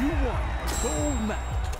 you won a gold medal.